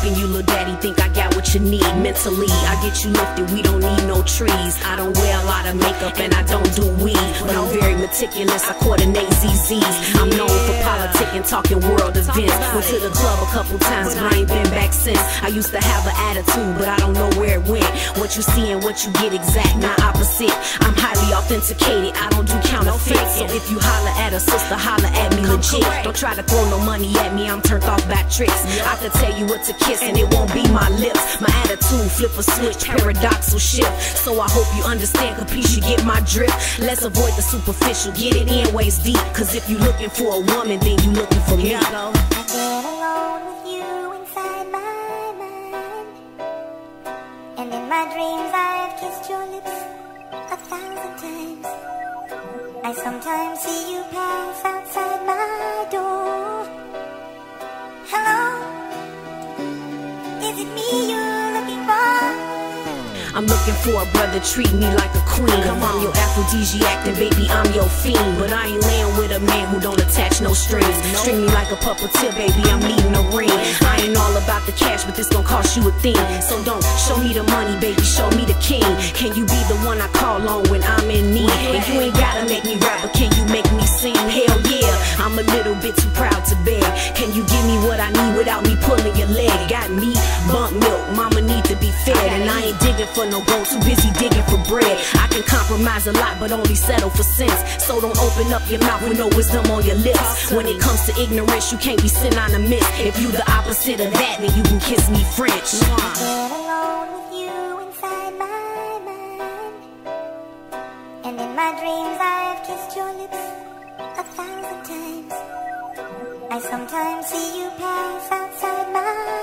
Peeping you, little daddy, think I got what you need mentally. I get you lifted, we don't need no trees. I don't wear a lot of makeup and I don't do weed, but I'm very meticulous. I coordinate ZZs. I'm known for politicking, talking world events. Went to the club a couple times, but I ain't been back since. I used to have an attitude, but I don't know where it went. What you see and what you get exact, not opposite. I'm highly authenticated, I don't do counterfeit. So if you holler at a sister, holler at me legit. Don't try to throw no money at me, I'm turned off by tricks. I could tell you what to kiss and it won't be my lips. My attitude, flip a switch, paradoxal shift. So I hope you understand, capiche, you get my drift. Let's avoid the superficial, get it in waist deep. Cause if you looking for a woman, then you looking for me. I get alone with you inside my mind. And in my dreams I've kissed your lips a thousand times. I sometimes see you pass outside my door. Hello, is it me you're looking for? I'm looking for a brother, treat me like a queen. If I'm your aphrodisiac, then baby, I'm your fiend. But I ain't laying a man who don't attach no strings. String me like a puppeteer, baby, I'm needing a ring. I ain't all about the cash, but this gon' cost you a thing. So don't show me the money, baby, show me the king. Can you be the one I call on when I'm in need? And you ain't gotta make me rap, but can you make me sing? Hell yeah, I'm a little bit too proud to beg. Can you give me what I need without me pulling your leg? Got me for no gold, too busy digging for bread. I can compromise a lot, but only settle for sense. So don't open up your mouth with no wisdom on your lips. When it comes to ignorance, you can't be sent on a miss. If you the opposite of that, then you can kiss me French. And in my dreams I've kissed your lips a thousand times. I sometimes see you pass outside my.